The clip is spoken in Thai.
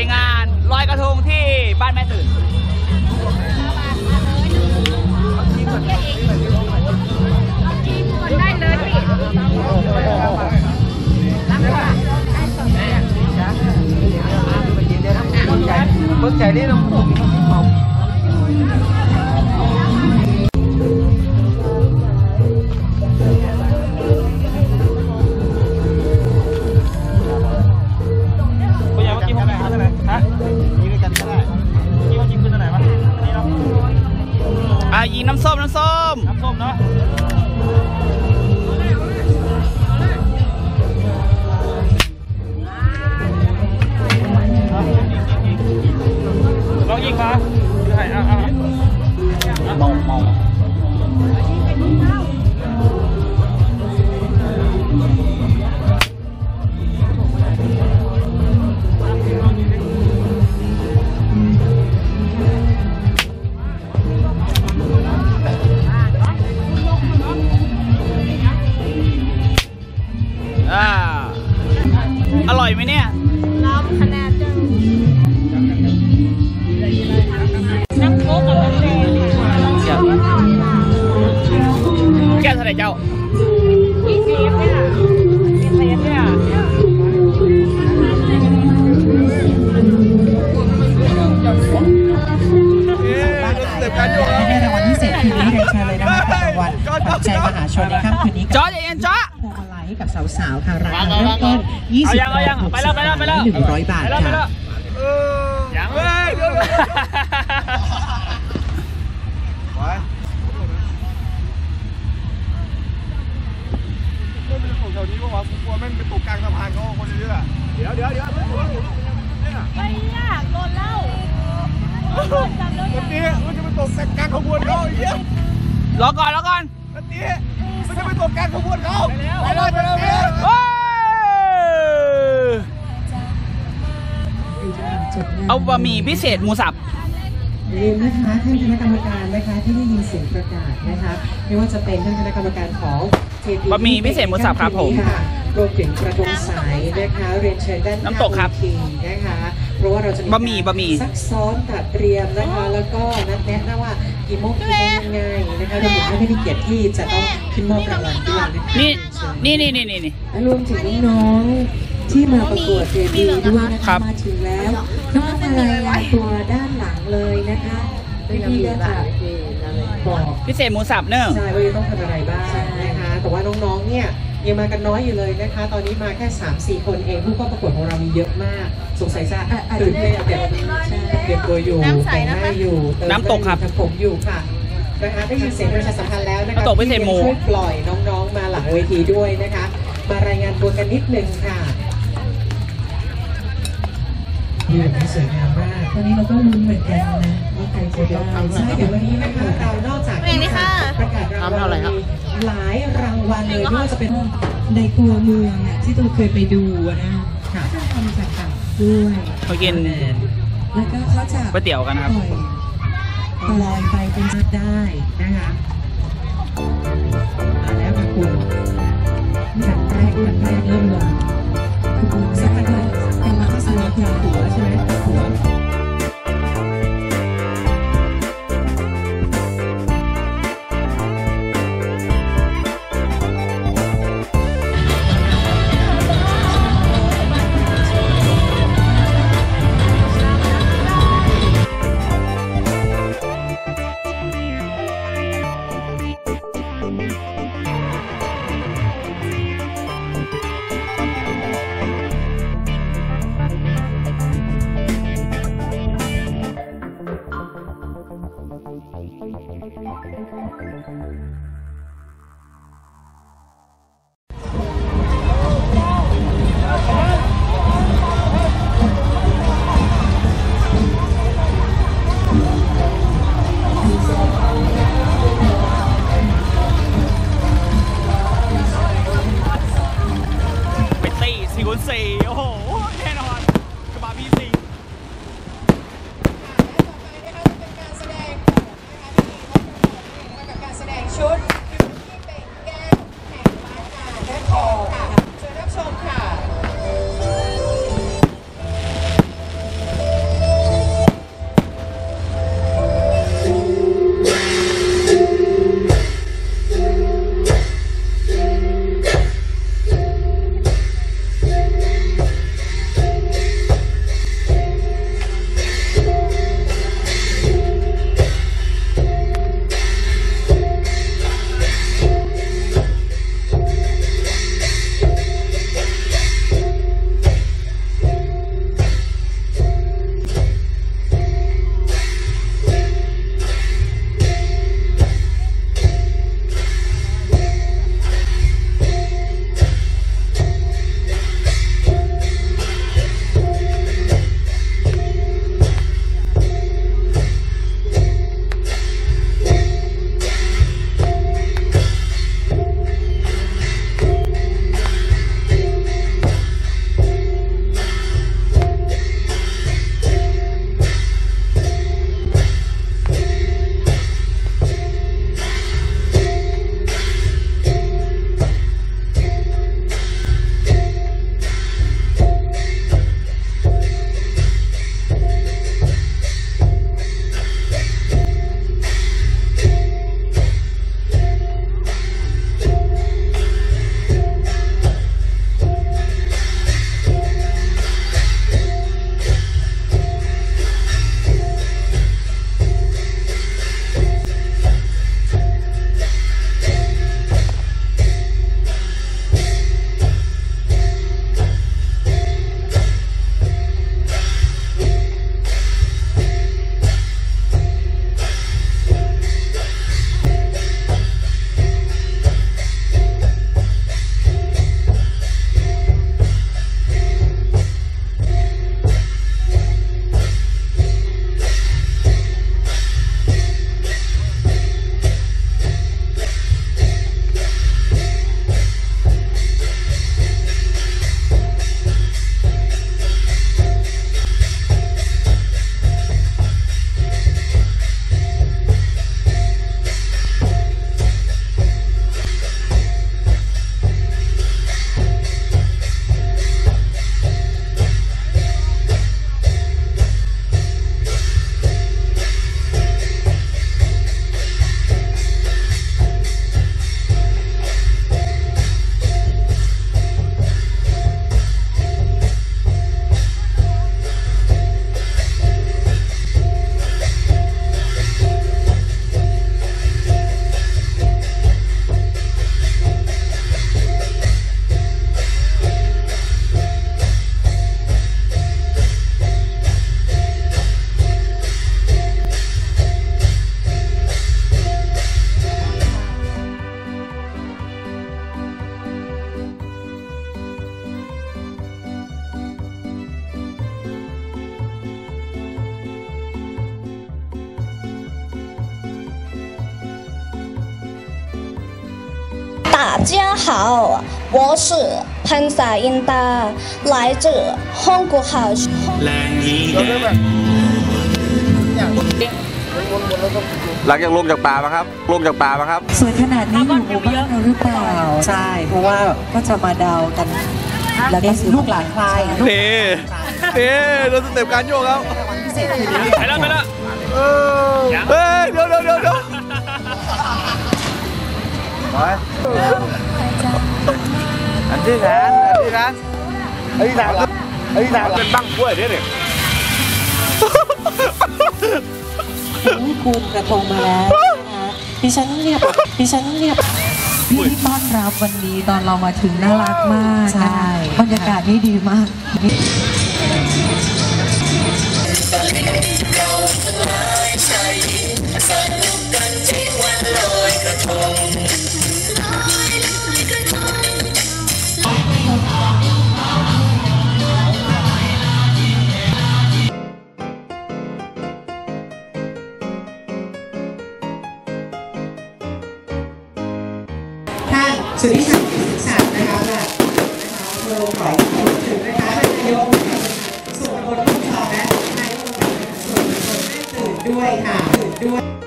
ไปงานลอยกระทงที่บ้านแม่ตื่นได้เลยพี่เพิ่งใจนี่น้ำผม น้ำส้มน้ำส้มเนาะลองยิงมาดูให้เอาเอาเอามองมอง ขนาดจังน้ำโค้กกับน้ำแดงเนี่ยแก้วเท่าไหร่เจ้ามีเซฟเนี่ยมีเซฟเนี่ยเต็มการโยกได้รางวัลพิเศษคืนนี้เรียนเชิญเลยนะคะรางวัลขวัญใจมหาชนในค่ำคืน สาวๆค่ะราคาเริ่มต้น20เอายังเอายังไปแล้วไปแล้วไปแล้วหนึ่งร้อยบาทไปแล้วไปแล้วค่ะยังเว้ยเดี๋ยวไว้ไม่เป็นของแถวนี้ก็ว่ากูกลัวแม่งไปตกกลางสะพานเขาคนเยอะเดี๋ยวเดี๋ยวเดี๋ยวไปยากโดนเล่าโดนจับแล้ววันนี้มันจะไปตกกลางขบวนเขาไอ้เหี้ยรอก่อนรอก่อนวันนี้มันจะไปตกกลางขบวนเขาไปเลยไปเลยไปเลย โอ้ยเอา บะหมี่พิเศษหมูสับอย่าลืมนะคะท่านคณะกรรมการนะคะที่ได้ยินเสียงประกาศนะคะไม่ว่าจะเป็นท่านคณะกรรมการของเทพีบะหมี่พิเศษหมูสับครับผมะรวมถึงประดงสายนะคะเรียนเชิญด้านหน้าน้ำตกครับเวทีนะคะเพราะว่าเราจะบะหมี่บะหมี่ซักซ้อนตัดเตรียมนะคะแล้วก็นัดแนะนะว่ากี่โมงกี่โมงยังไงนะคะรวมถึงท่านที่มีเกียรติที่จะต้องขึ้นมอบรางวัลด้วยนะคะนี่เชิญนี่นี่นี่นี่นี่ และรวมถึงน้องๆ ที่มาประกวดเวทีด้วยนะครัคะบมาถึงแล้วน้องๆมารายงานตัวด้านหลังเลยนะคะพี่ๆก็จะบอกพิเศษหมูสับเนอะใช่ว่าจะต้องทำอะไรบ้างนะคะแต่ว่าน้องๆเนี่ยยังมากันน้อยอยู่เลยนะคะ ตอนนี้มาแค่ 3-4 คนเองผู้เข้าประกวดของเรามีเยอะมาก สงสัยจะตื่นเต้นเตรียมเตรียมตัวอยู่แต่งหน้าอยู่เติมน้ำตกครับทำผมอยู่ค่ะนะคะได้ยินเสียงประชาสัมพันธ์แล้วนะคะน้ำตกพิเศษหมู่ช่วยปล่อยน้องๆมาหลังเวทีด้วยนะคะ มารายงานตัวกันนิดนึงค่ะ ยืนสวยงามมากตอนนี้เราก็ลุ้นเหมือนกันนะว่าใครจะได้ใช่เดี๋ยววันนี้นะคะเรานอกจากที่จะประกาศรางวัลมีหลายรางวัลเลยไม่ว่าจะเป็นในตัวเมืองอะที่ตัวเคยไปดูอะนะค่ะทำจากต่างด้วยมากินแล้วก็เขาจะก๋วยเตี๋ยวกันครับปล่อยปล่อยไปเป็นจัดได้นะคะมาแล้วค่ะคุณขันแรกขันแรกเริ่มลง Thank you. 大家好，我是潘萨英达，来自韩国好。 หลังจากลงจากป่ามาครับ ลงจากป่ามาครับ สวยขนาดนี้อยู่หมู่บ้านเราหรือเปล่า ใช่ เพราะว่าก็จะมาเดากัน แล้วก็ลูกหลานใครลูก เท่เท่ดูสเต็ปการโยกครับ พิเศษคือนี้ ไปแล้วไปแล้ว เออเฮ้ย เดี๋ยวเดี๋ยวเดี๋ยว เดี๋ยวไปอันที่ฐานอันที่ฐานอันที่ฐานอันที่ฐานเป็นบั้งกล้วยด้วยเนี่ยคูณกระทงมาแล้วนะคะดิฉันเนี่ยดิฉันเนี่ยพี่ที่ต้อนรับวันนี้ตอนเรามาถึงน่ารักมากใช่บรรยากาศนี่ดีมากท่าน สุทธิชัยศักดิ์นะคะแบบนะคะโปรขอถึงนะคะท่านนายกส่วนบนผู้ชอและนายกส่วนคนแม่ตื่นด้วยค่ะตื่นด้วย